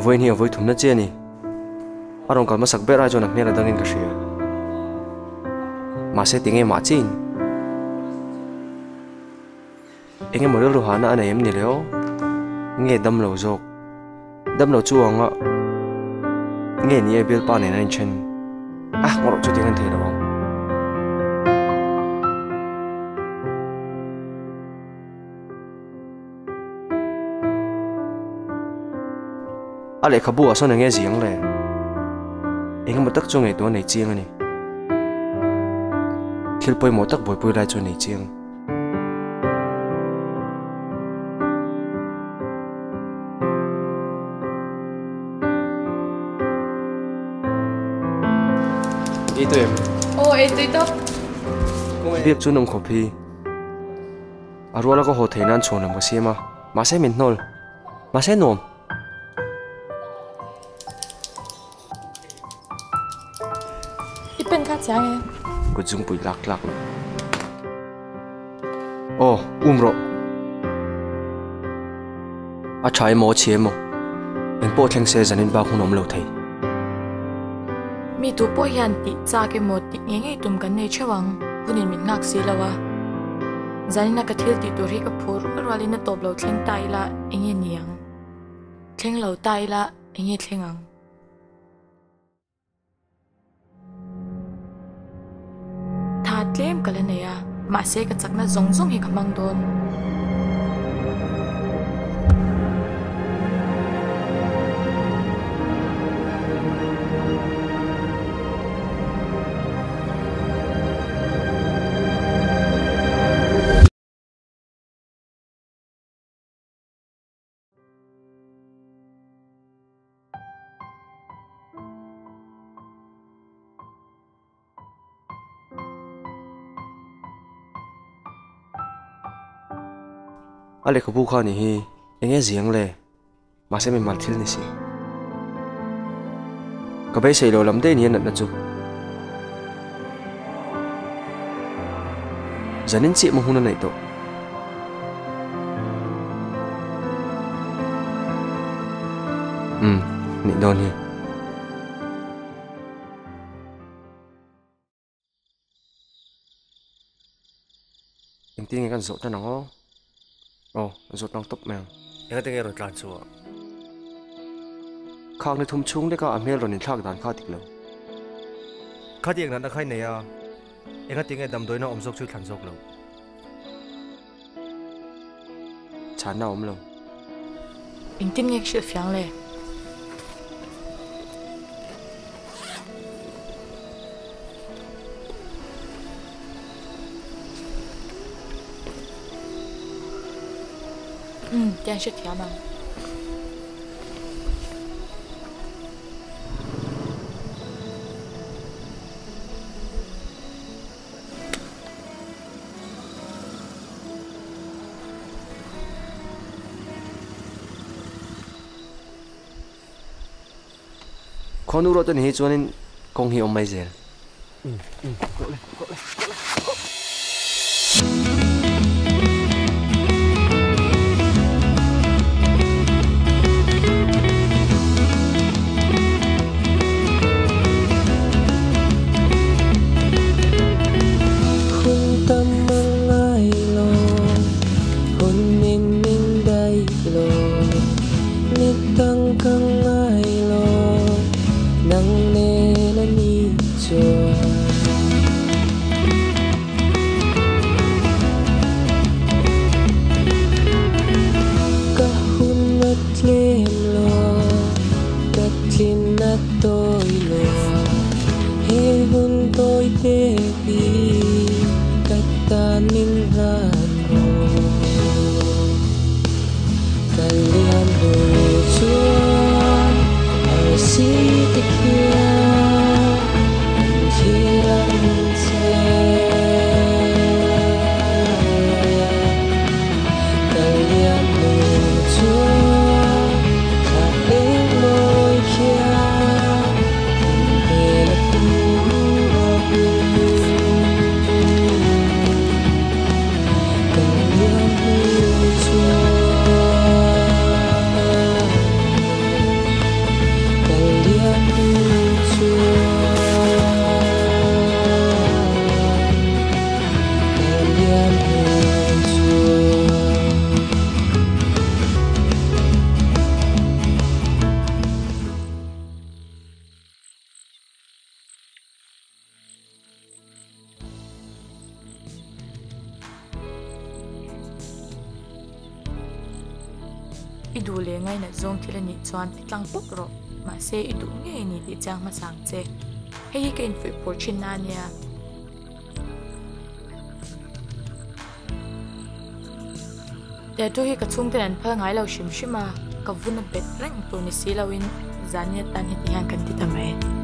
voi ni voi thum na che ni arong kal ma sak be ra jo nak ne la dangin ka shia ma se tinge ma chin enge mo lu hana ana em ni leo nge dam lo jok dam lo chu bao nge ni e bil pa ne na chen ah ngor chu tingan the lo ale khabu aso na nge jiang le enge mo tak chu nge to nei chiang ani thil poi mo tak boi poi lai chu nei chiang Ito em. Oh, ito ito. Biak chu nong khopi. Arwala ko ho thainan chona mo siama. Ma se min nol. Ma se nom. Ipen ka chang e. Ko jung pui lak lak. Oh, umro. A chai mo chie mo. En po theng se zanin ba khung nom lo thai. Mi tu po hian ti cha ke mo ti nge nge tum kan nei chewang. Hunin min ngak si lawa. Zanina ka thil ti tur hi ka phur rwalina top lo thleng tai la inge niang. Thleng lo tai la inge thlengang. Tha claim kalane ya ma se ka chakna zongzong he khamang don zong zong hi kamang don. Ale khabu kha ni hi enge jiang le. Ma se min mal thil ni si. Ka bai sei lo lam de ni nat na chu. Zanin chi mo huna nei to. Ừ, nị đồn hi. Em tin cái con rốt nó nó. Ồ, rụt nóng tốc mèo Nếu tên nghe rồi tràn xuống Khóc nơi thùng chung đấy có ảm hiệu rồi nên khóc đàn khóc tịch lâu Khóc tiền nắn đã khai này à Em nghe tiếng nghe đầm đối nó ổng dốc chút khẳng dốc lâu Chán nào ổng lâu Anh tin nghe sự phiang lệ 嗯，电视剧嘛。看，这年头，恭喜我。嗯嗯，mất lo ka tin na tôi lo he hun tôi te pi ta ran idu le ngai na zong thil ni chuan ti tlang puk ro, ma se idu nge ni ti chang ma sang che. Hei hi kein fui por chin na nia. Te tu hi ka chung ten an phal ngai lo shim shima, ka vun a bet reng tu ni si lo in zania tan hi ti han kan ti ta mai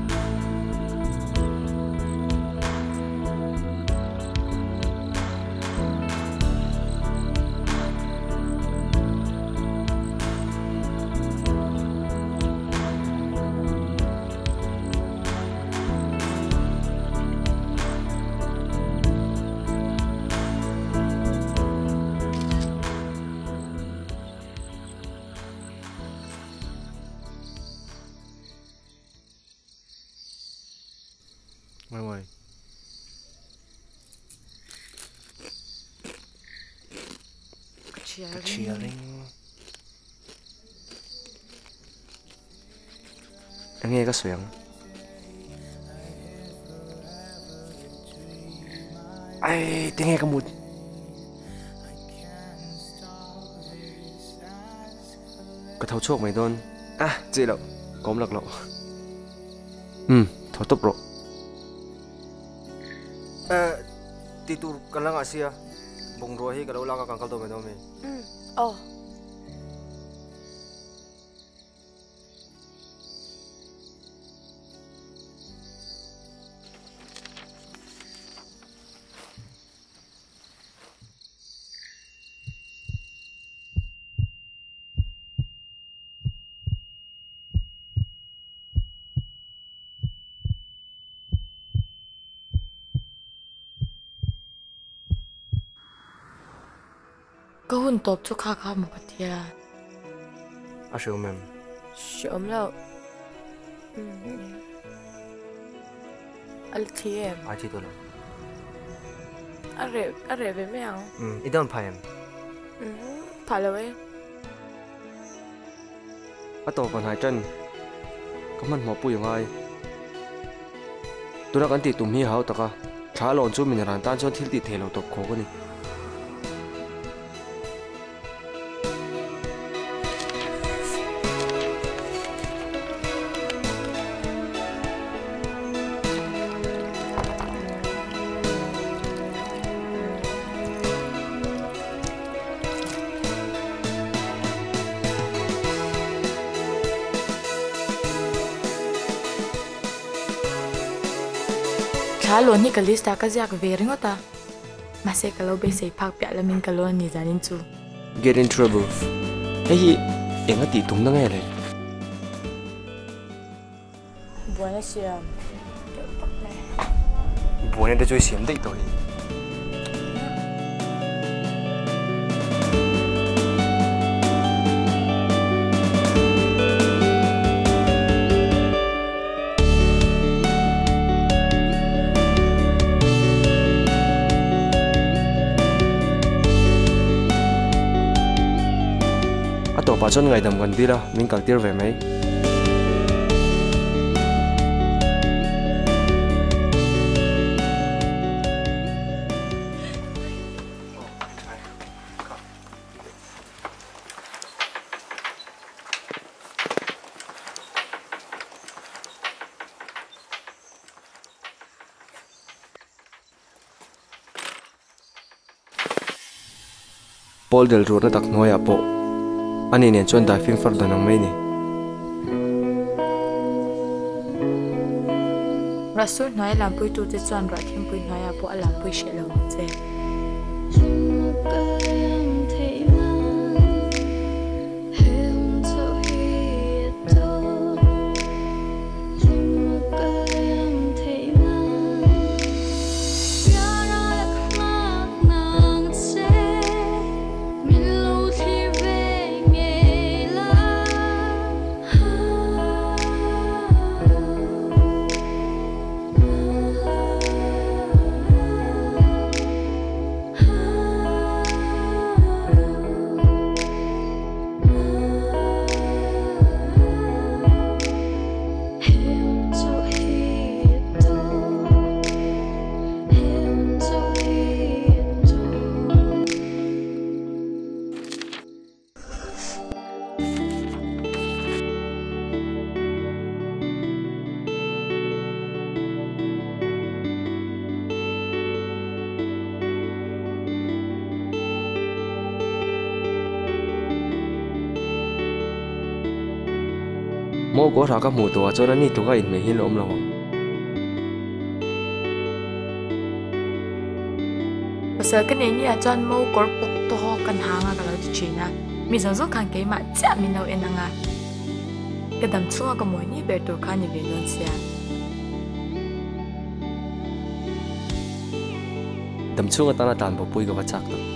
cheering cheering Anh nghe cái suyang ai tiếng nghe cái mùi. Cái thấu chốc mày đôn à chị lộ cốm lạc lộ. Ừ thấu tốc lộ Ờ Tì tù cần lăng bung rohi kalau ulang kakang kau tu mai tu. Hmm. Oh. หุ่นตบทุกข้าข้าหมกเทียอาเชียวแม่เชียวแล้วอัลเทียมอาชีตัวละอะไรอะไรเป็นไม่เอาอืมอีดอนพายมอืมพายเลยอาตัวก่นหายจันก็มันหมอปุยยังไงตัวนักอันตีตุ่มฮีเฮาตะกะช้าหลอนชุ่มมินรานตันชนทิลติเทลเราตบโคกันนี่ ta lo ni kalis ta ka jak ve ringo ta ma se ka lo be se ni janin chu get in trouble. Eh, hey enga ti tung na ngai le buana siam. Buana de chu siam dei to đấy chân ngày đầm gần đi đâu, mình càng tiêu về mấy. Paul del Ru na tak noya po ani ne chon da film far da nang mai ne. Rasul noi lam pui tu te chon ra thim pui noi a po lam pui she lo che โมก็รักกับหมูตัวจนอันนี้ตัวก็อินไม่หินอมแล้ว ภาษากันเนี่ยจอนโมกรปกโตกันหางกันแล้วจีนะมีสังสงคันเกมาจะมีเราเองนะกระดำช่วงกับมวยนี่เปิดตัวคันอยู่เป็นล้นเสีย ดำช่วงตั้งแต่ตานปปุยกับวัจักตัว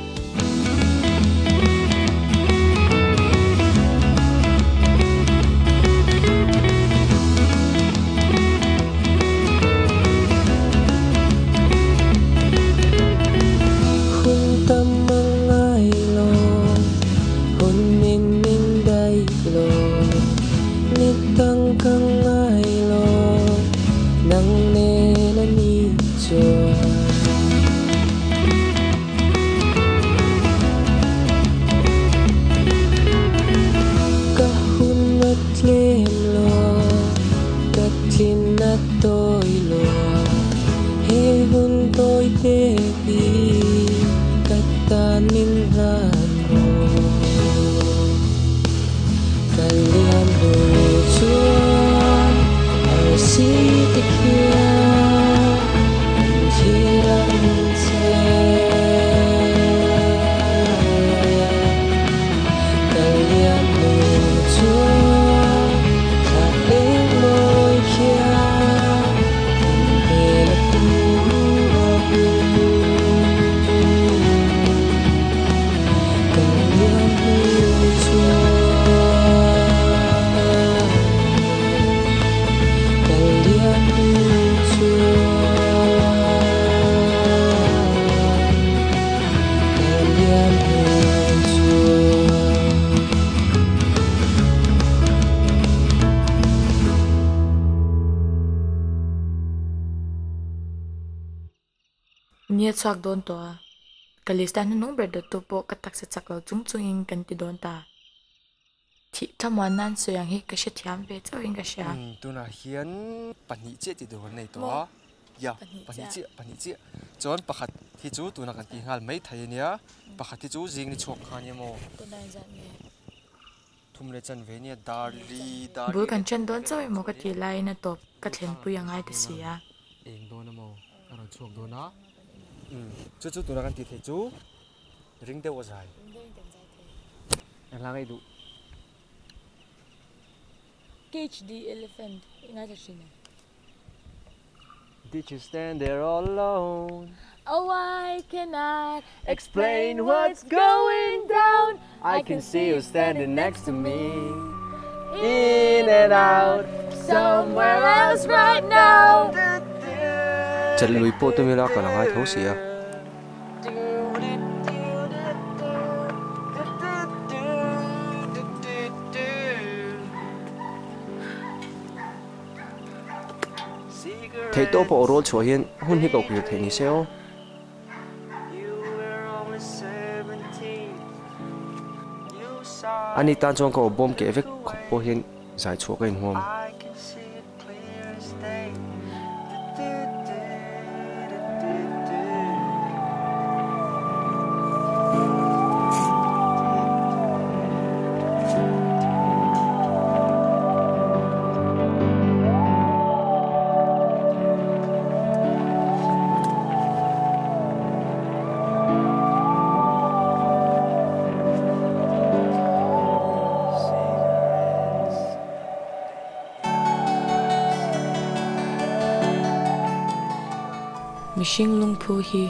nia chak don to kalista nu nong bread to po katak sa chak lo chung chung in cần ti don ta. Chỉ tham quan nan so yang hi ka she thiam ve cho in ka sha hmm, tu na hian pani che ti don nei to ya pani che pani che chon pakhat hi chu tu na kan ti ngal mai thai nia hmm. pakhat hi chu jing ni chok khan ye mo. Tu na jan ne thum le chan ve nia dar li dar bu kan chan don choi mo ka ti lai na top. Ka thleng pu yang ai te sia eng don mo. Ara chok don na. chu tu ti the chu ring de cage the elephant. in did you stand there all alone? Oh, I cannot explain what's going down. I can see you standing next to me. In and out, somewhere else right now. Trận lùi Potomila của lòng ai thấu xỉa Thầy tô bộ rôl chúa hiên hôn hiếp bầu quyền thầy ní xeo Anh đi tan trong cầu bom kể với khóc bố hiện giải chúa cái hình hôm shing lung phu hi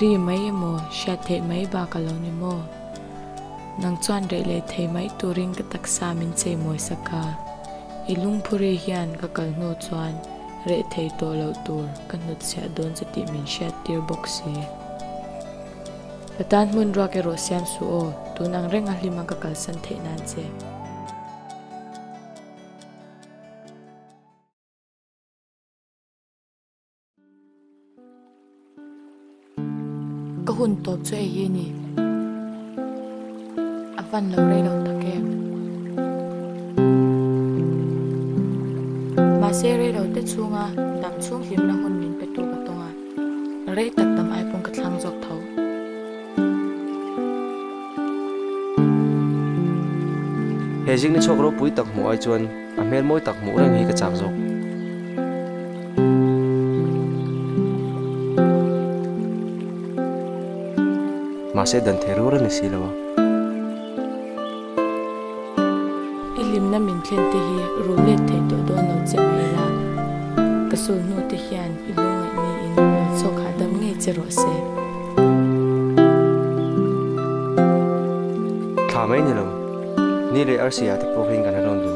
ri mai mo sha the mai ba ka lo ni mo. Nang chuan re le thei mai turing ka tak sa min che moi saka i lung phu re hian ka kal no chuan re thei to lo tur kan nut sia don che ti min sha tir box boxi patan mun ro ke ro siam su o. Tunang reng a hlima ka kal san thei nan che. Ka hun top chu e hi ni avan lo re lo ta ke mà se re lo te chunga dam chung him na hun min pe tu ka tonga re tak tam ai pong ka thlang jok thau He jing ni chok ro pui tak mo ai chuan, a mel moi tak mu rang hi ka chak masih dan teror ni sila wa. Ilim na minclen tihi rule teh do do no cemila. Kesul no tihian ilim ni in sok hadam ngai cerose. Kamai ni lom, ni le arsi ada pohing kanan rondo.